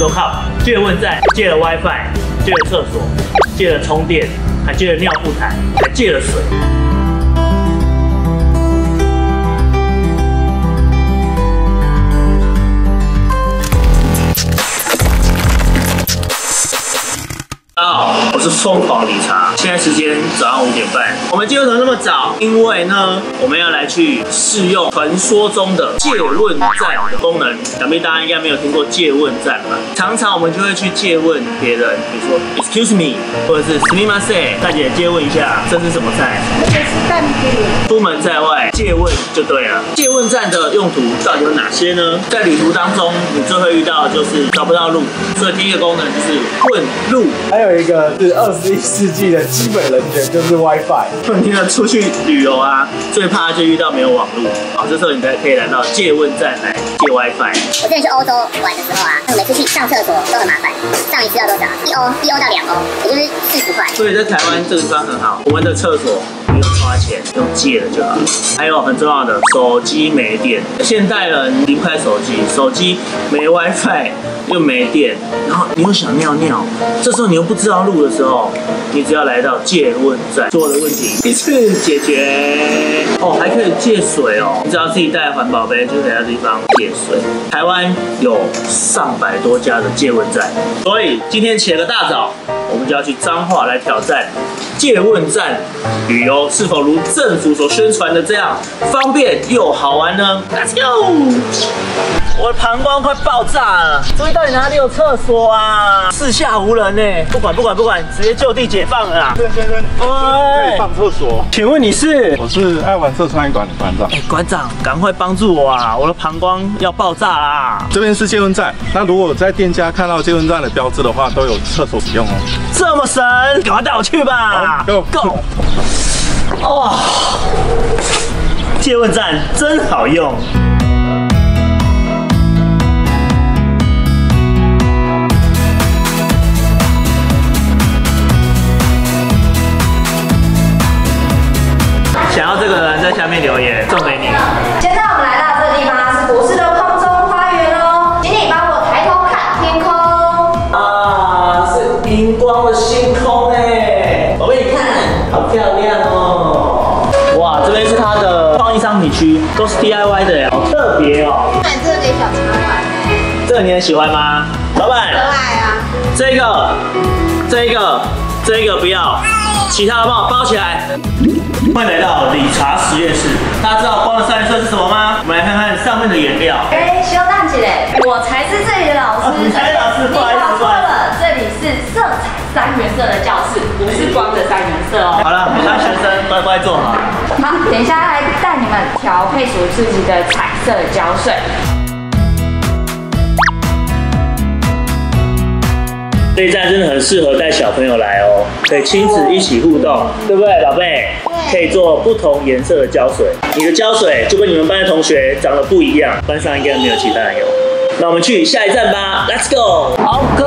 都靠借问站借了 WiFi，借了厕所，借了充电，还借了尿布台，还借了水。是疯狂理查，现在时间早上五点半。我们今天为什么那么早？因为呢，我们要来去试用传说中的借问站的功能。想必大家应该没有听过借问站吧？常常我们就会去借问别人，比如说 Excuse me，或者是 s m i m a s e 大姐借问一下，这是什么菜？这是蛋饼，出门在外借问就对了。借问站的用途到底有哪些呢？在旅途当中，你最会遇到的就是找不到路，所以第一个功能就是问路。还有一个是二十一世纪的基本人权，就是 WiFi。你呢出去旅游啊，最怕就遇到没有网络，好，这时候你才可以来到借问站来借 WiFi。我之前去欧洲玩的时候啊，每次去上厕所都很麻烦，上一次要多少？一欧，一欧到两欧，也就是四十块。所以在台湾这个地方很好，我们的厕所不用花钱，用借的就好。还有很重要的，手机没电，现代人离不开手机，手机没 WiFi 又没电，然后你又想尿尿，这时候你又不知道路的时候，你只要来到借问站，所有的问题一次解决。哦，还可以借水哦，你只要自己带环保杯，就可以在地方借水。台湾有上百多家的借问站，所以今天起了个大早，我们就要去彰化来挑战借问站旅游是否如政府所宣传的这样方便又好玩呢？Let's go！我的膀胱快爆炸了，这边到底哪里有厕所啊？四下无人呢，不管不管不管，直接就地解放了啦！先生，可以上厕所。请问你是？我是爱玩社创意馆的馆长。哎，馆长，赶快帮助我啊！我的膀胱要爆炸啦！这边是借问站，那如果在店家看到借问站的标志的话，都有厕所使用哦。这么神，赶快带我去吧，Go Go！哦，借问站真好用。想要这个人在下面留言，送给你。它的创意商品区，都是 DIY 的哎，好特别哦。买这个给小茶玩这个你很喜欢吗？老板，可爱啊！这个，这一个，这一个不要，其他的帮我包起来。欢迎来到理查实验室，大家知道光的三原色是什么吗？我们来看看上面的颜料。哎，修蛋姐嘞，我才是这里的老师。哦你才是老师你不好意思搞错了，这里是色彩三原色的教室，不是光的三原色哦。好了，我们学生乖乖坐好。好，等一下来带你们调配属于自己的彩色胶水。这一站真的很适合带小朋友来哦，可以亲子一起互动，对不对，宝贝？可以做不同颜色的胶水，你的胶水就跟你们班的同学长得不一样，班上应该没有其他人有。那我们去下一站吧，Let's go！好渴，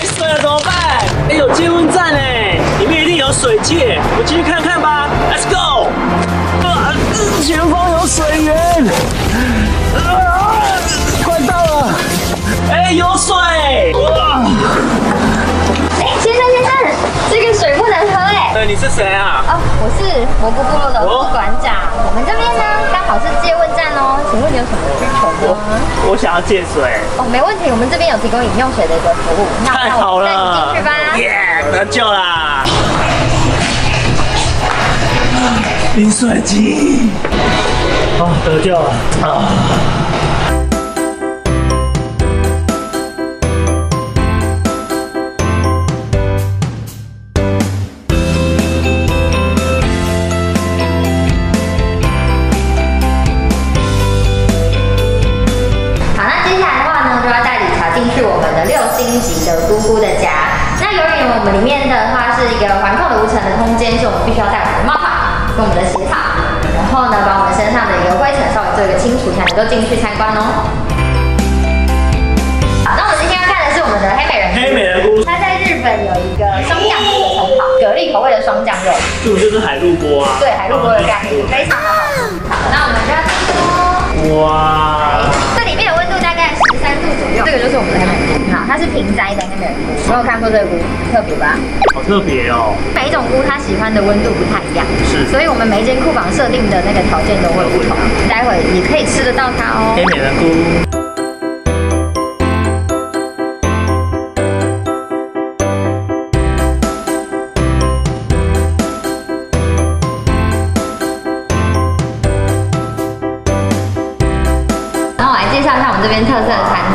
没水了怎么办？哎，有接温站哎，里面一定有水借，我进去看看吧，Let's go！啊，前方有水源，啊，快到了，哎，有水，哇！哎，先生先生，这个水不能喝哎。哎，你是谁啊？哦，我是蘑菇部落的副馆长，我们这边呢刚好是借问站哦，请问你有什么需求吗？我想要借水，哦，没问题，我们这边有提供饮用水的一个服务，那太好了，带你进去吧。耶，得救啦！饮水机，啊，得救了啊！是一个环控的无尘的空间，所以我们必须要带我们的帽套跟我们的鞋套，然后呢，把我们身上的一个灰尘稍微做一个清除，才能够进去参观哦。好，那我们今天要看的是我们的黑美人。黑美人菇它在日本有一个双样式的称号，蛤蜊口味的双酱肉，这不就是海陆锅啊。对，海陆锅的概念，非常的好吃。好，那我们就要进锅。哇，这里这个就是我们的黑美菇，好，它是平栽的黑美菇，我有看过这个菇，特别吧？好特别哦。每一种菇它喜欢的温度不太一样，是所以我们每一间库房设定的那个条件都会不同，待会你可以吃得到它哦黑。美人菇。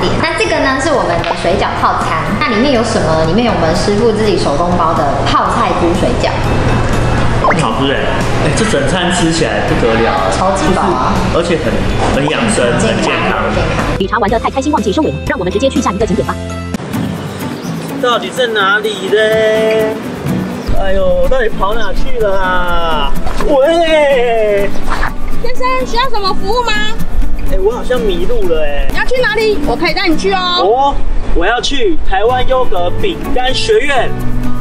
点。那这个呢是我们的水饺套餐，那里面有什么？里面有我们师傅自己手工包的泡菜菇水饺，好吃哎，哎，这整餐吃起来不得了，超级饱啊而且很很养生，很健康。健康。理查玩的太开心忘记收尾了，让我们直接去下一个景点吧。到底在哪里嘞？哎呦，到底跑哪去了啊？喂，先生需要什么服务吗？哎，我好像迷路了哎。你要去哪里？我可以带你去哦。哦，我要去台湾优格饼干学院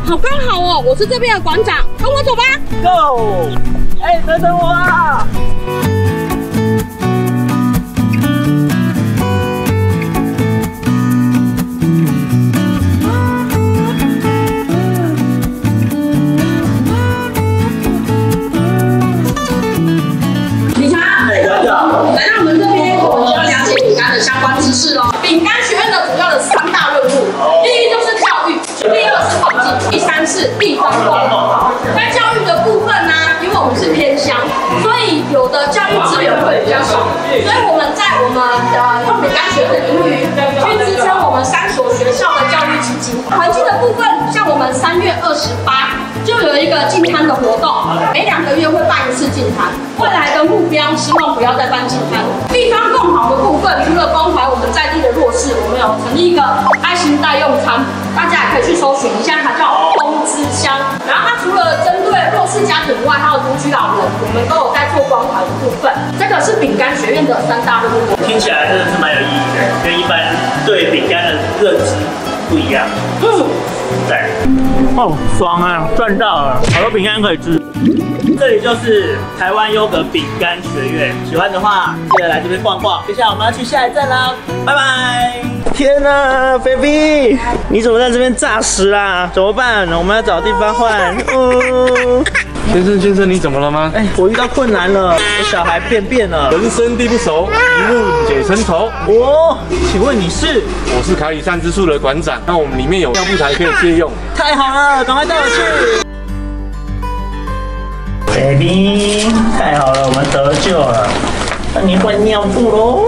好刚好哦，我是这边的馆长，跟我走吧。，Go！哎，等等我啊！有的教育资源会比较少，所以我们在我们的用饼干学的盈余去支撑我们三所学校的教育基金。环境的部分，像我们三月二十八。就有一个进摊的活动，每两个月会办一次进摊。未来的目标，希望不要再办进摊。地方共好的部分，除了关怀我们在地的弱势，我们有成立一个爱心代用餐，大家也可以去搜寻一下，它叫风之乡。然后它除了针对弱势家庭外，还有独居老人，我们都有在做关怀的部分。这个是饼干学院的三大任务。听起来真的是蛮有意义的，跟一般对饼干的认知不一样。对，哦，爽啊，赚到了，好多饼干可以吃。这里就是台湾优格饼干学院，喜欢的话记得来这边逛逛。接下来我们要去下一站啦，拜拜。天呐，baby，你怎么在这边炸死啦？怎么办？我们要找地方换。嗯，先生先生，你怎么了吗？哎，我遇到困难了，我小孩便便了。人生地不熟，一路解成愁。哦，请问你是？我是卡里善之树的馆长，那我们里面有尿布台可以借用。太好了，赶快带我去。baby，太好了，我们得救了。那你换尿布喽。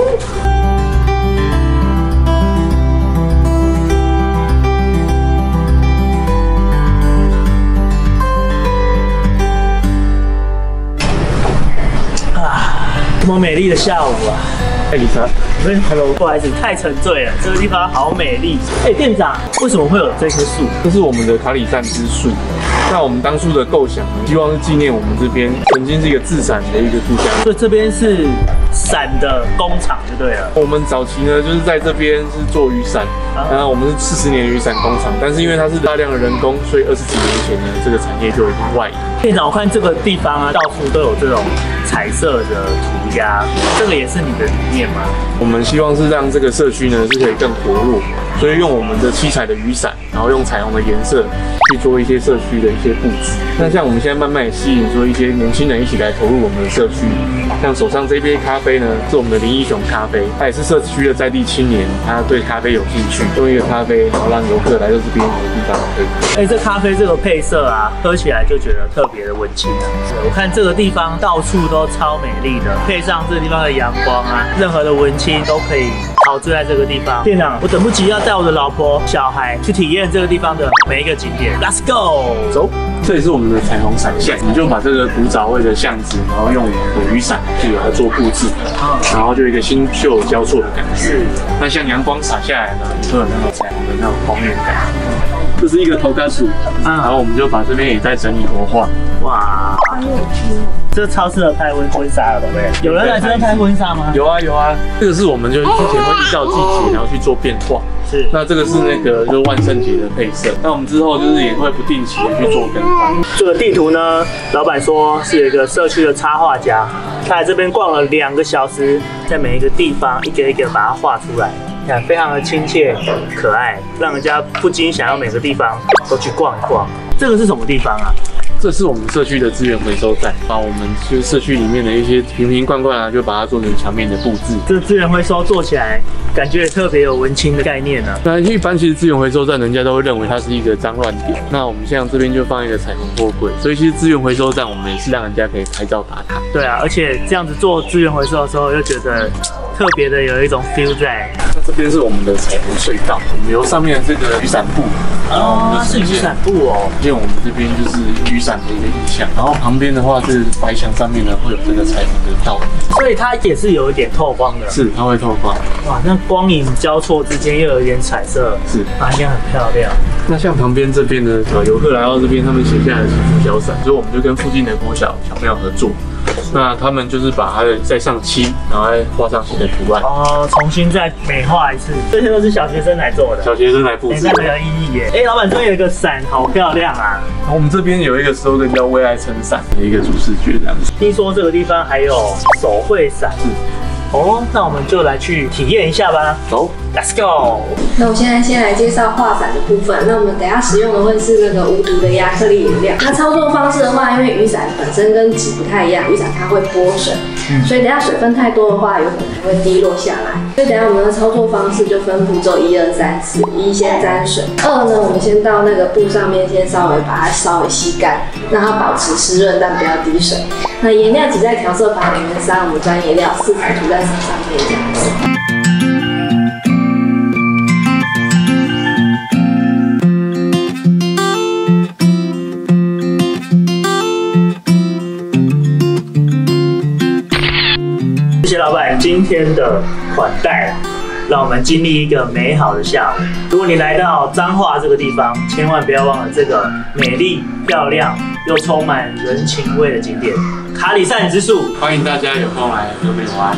啊，这么美丽的下午啊！哎，李晨，不是，Hello，不好意思，太沉醉了，这个地方好美丽。哎，店长，为什么会有这棵树？这是我们的卡里善之树。那我们当初的构想呢，希望是纪念我们这边曾经是一个自产的一个故乡。所以这边是伞的工厂就对了。我们早期呢，就是在这边是做雨伞，然后我们是四十年的雨伞工厂，但是因为它是大量的人工，所以二十几年前呢，这个产业就已经外移。店长，我看这个地方啊，到处都有这种彩色的涂鸦，这个也是你的理念吗？我们希望是让这个社区呢是可以更活络，所以用我们的七彩的雨伞，然后用彩虹的颜色去做一些社区的一些布置。那像我们现在慢慢也吸引说一些年轻人一起来投入我们的社区，像手上这杯咖啡呢是我们的林一雄咖啡，他也是社区的在地青年，他对咖啡有兴趣，用一个咖啡然后让游客来到这边有地方可以。哎、这咖啡这个配色啊，喝起来就觉得特别的温馨啊。我看这个地方到处都超美丽的，配上这个地方的阳光啊，任何的文青都可以陶醉在这个地方。店长，我等不及要带我的老婆、小孩去体验这个地方的每一个景点。Let's go！走，这里是我们的彩虹伞巷，我们就把这个古早味的巷子，然后用我们的雨伞去把它做布置，然后就一个新旧交错的感觉。那像阳光洒下来呢，也会有那种彩虹的那种光晕感。这是一个头盖树，然后我们就把这边也在整理活化。哇，好有趣哦。这超适合拍婚婚纱了，宝贝。有人来这边拍婚纱吗？有啊有啊，这个是我们就是之前会依照季节然后去做变化。是。那这个是那个就是万圣节的配色。那我们之后就是也会不定期的去做更换。这个地图呢，老板说是有一个社区的插画家，他来这边逛了两个小时，在每一个地方一个一个把它画出来，你看非常的亲切可爱，让人家不禁想要每个地方都去逛一逛。这个是什么地方啊？这是我们社区的资源回收站，把我们就社区里面的一些瓶瓶罐罐啊，就把它做成墙面的布置。这资源回收做起来，感觉也特别有文青的概念呢。那一般其实资源回收站，人家都会认为它是一个脏乱点。那我们像这边就放一个彩虹货柜，所以其实资源回收站我们也是让人家可以拍照打卡。对啊，而且这样子做资源回收的时候，又觉得特别的有一种 feel 在。那这边是我们的彩虹隧道，我们由上面这个雨伞布，哦，是雨伞布哦。因为我们这边就是雨伞的一个意象，然后旁边的话是白墙上面呢会有这个彩虹的道理，所以它也是有一点透光的。是，它会透光。哇，那光影交错之间又有一点彩色，是，啊，应该很漂亮。那像旁边这边呢，游客来到这边，他们写下来的幸福小伞，所以我们就跟附近的国小小朋友合作。那他们就是把它的再上漆，然后再画上新的图案哦，重新再美化一次。这些都是小学生来做的，小学生来布置，非常有意义耶。哎，老板这边有一个伞，好漂亮啊。然后我们这边有一个 slogan 叫“为爱撑伞”的一个主视觉这样子。听说这个地方还有手绘伞。哦，那我们就来去体验一下吧。走，Let's go。那我现在先来介绍画伞的部分。那我们等下使用的会是那个无毒的亚克力颜料。它操作方式的话，因为雨伞本身跟纸不太一样，雨伞它会泼水，所以等下水分太多的话，有可能还会滴落下来。所以等下我们的操作方式就分步骤一二三四：一先沾水，二呢我们先到那个布上面先稍微把它稍微吸干，让它保持湿润但不要滴水。那颜料挤在调色盘里面，三我们沾颜料，四涂在伞上面这样子。今天的款待，让我们经历一个美好的下午。如果你来到彰化这个地方，千万不要忘了这个美丽、漂亮又充满人情味的景点——卡里善之树。欢迎大家有空来和美玩。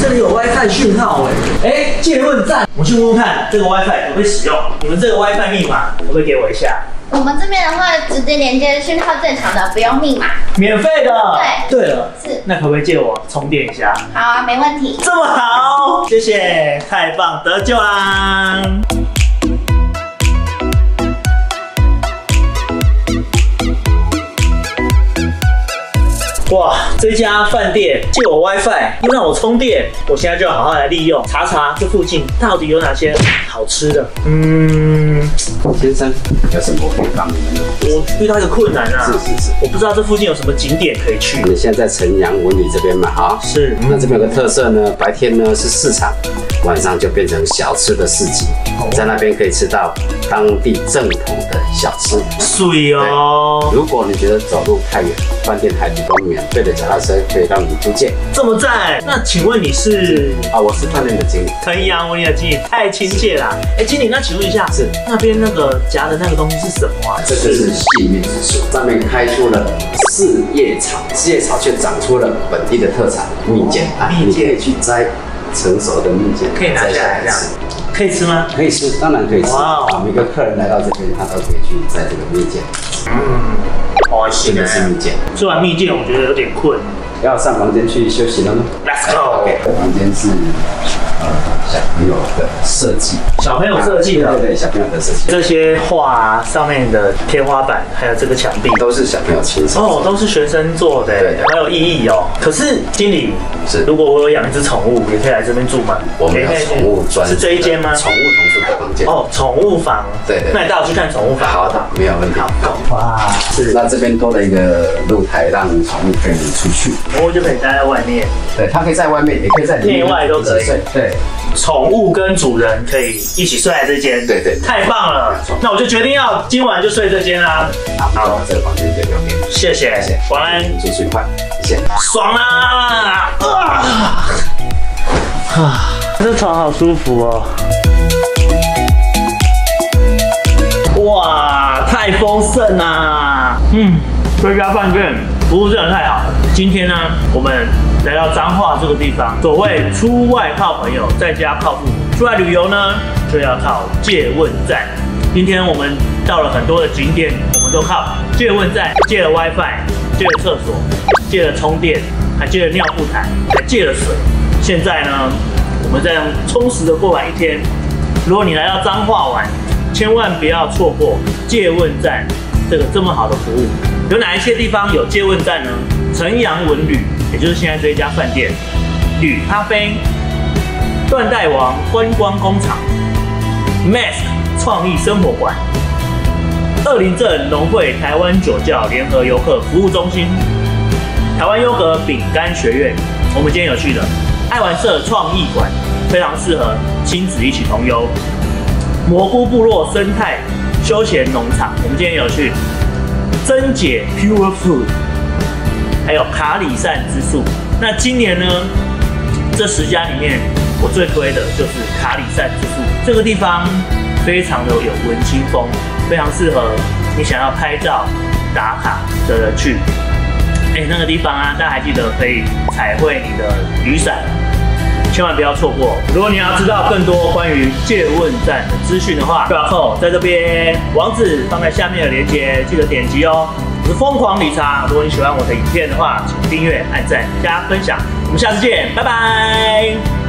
这里有 WiFi 讯号哎，哎，借问站，我去问问看这个 WiFi 可不可以使用？你们这个 WiFi 密码可不可以给我一下？我们这边的话，直接连接讯号正常的，不用密码。免费的。对。对了，是。那可不可以借我充电一下？好啊，没问题。这么好，谢谢，太棒，得救啦！哇，这家饭店借我 WiFi，又让我充电，我现在就要好好来利用，查查这附近到底有哪些好吃的。嗯，先生，有什么可以帮你们的？我遇到一个困难啊，是是是，我不知道这附近有什么景点可以去。你现在在城阳文旅这边嘛，哈，是。那这边有个特色呢，白天呢是市场，晚上就变成小吃的市集，在那边可以吃到当地正统的小吃。水哦。如果你觉得走路太远，饭店还提供免费的脚踏车可以让你租借。这么赞，那请问你是？啊，我是饭店的经理。城阳文旅的经理，太亲切啦。哎，经理，那请问一下，是那边那个夹的那个东西是什么啊？这个是细面之树，上面开出了四叶草，四叶草却长出了本地的特产蜜饯啊，你可以去摘成熟的蜜饯，可以拿下来这样，可以吃吗？可以吃，当然可以吃。哇，每个客人来到这边，他都可以去摘这个蜜饯。嗯，好新的是蜜饯。吃完蜜饯，我觉得有点困，要上房间去休息了吗？Let's go。房间是。小朋友的设计，小朋友设计的，对对，小朋友的设计。这些画啊上面的天花板，还有这个墙壁，都是小朋友亲手哦，都是学生做的，对，很有意义哦。可是经理是，如果我有养一只宠物，也可以来这边住吗？我们有宠物专，是这一间吗？宠物同住的房间哦，宠物房，对对。那你带我去看宠物房，好的，没有问题。好哇，是。那这边多了一个露台，让宠物可以出去，宠物就可以待在外面。对，它可以在外面，也可以在内外都可以。对，宠物跟主人可以一起睡在这间，对对，太棒了。那我就决定要今晚就睡这间啦。好，这个房间就留给你。谢谢，谢谢，晚安，祝愉快，谢谢。爽啦！啊，啊，这床好舒服哦。哇，太丰盛啦！嗯。这家饭店服务真的太好了。今天呢，我们来到彰化这个地方，所谓出外靠朋友，在家靠父母。出来旅游呢，就要靠借问站。今天我们到了很多的景点，我们都靠借问站，借了 WiFi，借了厕所，借了充电，还借了尿布台，还借了水。现在呢，我们这样充实的过完一天。如果你来到彰化玩，千万不要错过借问站这个这么好的服务。有哪一些地方有借问站呢？晨阳文旅，也就是现在这一家饭店，旅咖啡、断代王观光工厂、Mask 创意生活馆、二林镇农会台湾酒窖联合游客服务中心、台湾优格饼干学院，我们今天有去的爱玩社创意馆，非常适合亲子一起同游。蘑菇部落生态休闲农场，我们今天有去。珍姐 Pure Food，还有卡里善之树。那今年呢，这十家里面，我最推的就是卡里善之树。这个地方非常的有文青风，非常适合你想要拍照打卡的人去。哎，那个地方啊，大家还记得可以彩绘你的雨伞。千万不要错过！如果你要知道更多关于借问站的资讯的话，然后在这边网址放在下面的链接，记得点击哦。疯狂理查，如果你喜欢我的影片的话，请订阅、按赞、加分享。我们下次见，拜拜。